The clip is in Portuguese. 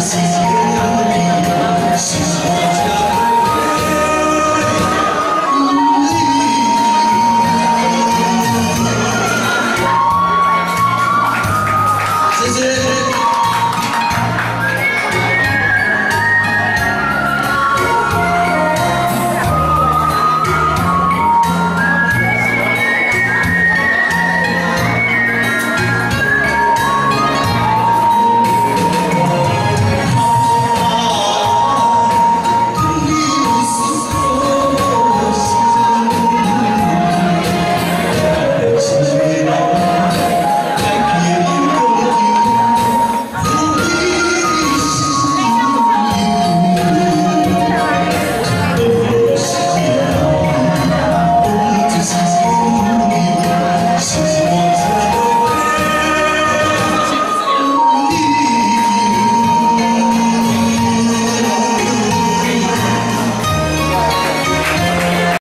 Sim.